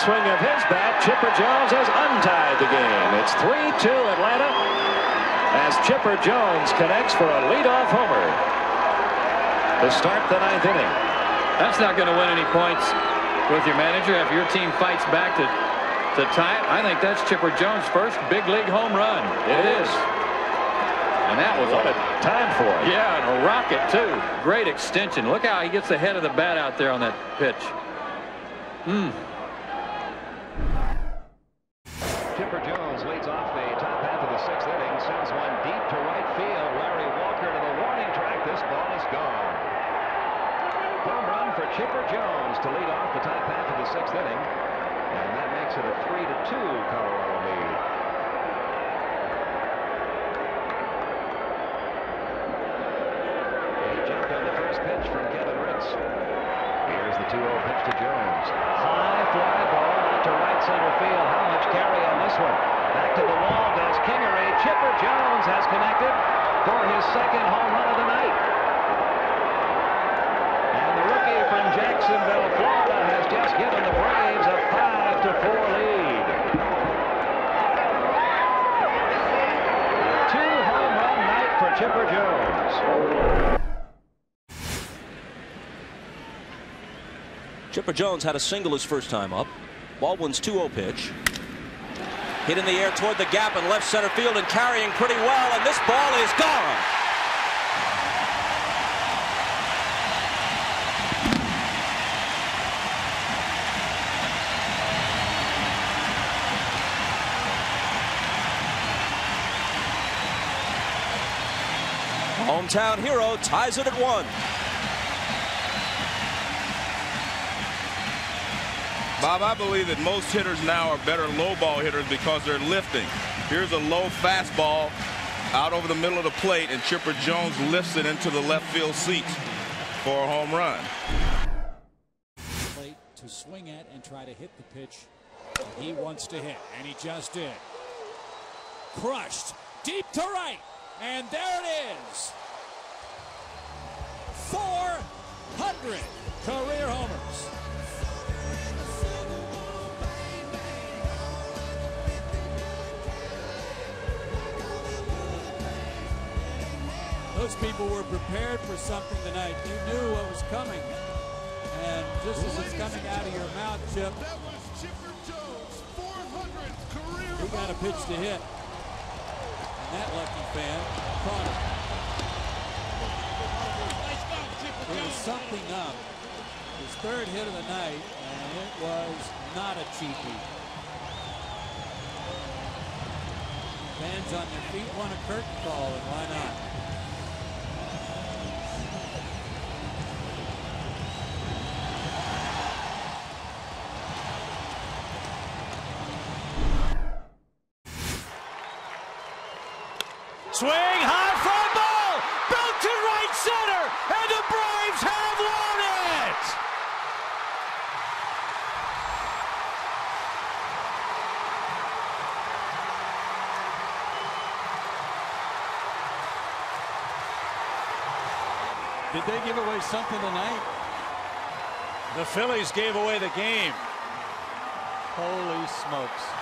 downswing of his bat, Chipper Jones has untied the game. It's 3-2 Atlanta as Chipper Jones connects for a leadoff homer to start the ninth inning. That's not going to win any points with your manager if your team fights back to to tie it. I think that's Chipper Jones' first big league home run. It is. And that was what a time for it. Yeah, and a rocket too. Great extension. Look how he gets the head of the bat out there on that pitch. Hmm. Chipper Jones leads off the top half of the sixth inning, sends one deep to right field. Larry Walker to the warning track. This ball is gone. Home run for Chipper Jones to lead off the top half of the sixth inning. And that makes it a 3 to 2 Colorado lead. He jumped on the first pitch from Kevin Ritz. Here's the 2-0 pitch to Jones. High fly ball out to right center field. How much carry on this one? Back to the wall does Kingery. Chipper Jones has connected for his second home run of the night. And the rookie from Jacksonville, Florida has just given the Braves a 5 to 4 lead. Two home run night for Chipper Jones. Chipper Jones had a single his first time up. Baldwin's 2-0 pitch. Hit in the air toward the gap in left center field and carrying pretty well, and this ball is gone. Hometown hero ties it at one. Bob, I believe that most hitters now are better low ball hitters because they're lifting. Here's a low fastball out over the middle of the plate, and Chipper Jones lifts it into the left field seats for a home run. Plate to swing at and try to hit the pitch he wants to hit, and he just did. Crushed deep to right, and there it is. 400 career homers. Those people were prepared for something tonight. You knew what was coming. And just as it's coming out of your mouth, Chip, he got a pitch to hit. And that lucky fan caught it. There was something up. His third hit of the night, and it was not a cheapie. Fans on their feet want a curtain call, and why not? Swing, high fly ball, built to right center, and the Braves have won it! Did they give away something tonight? The Phillies gave away the game. Holy smokes.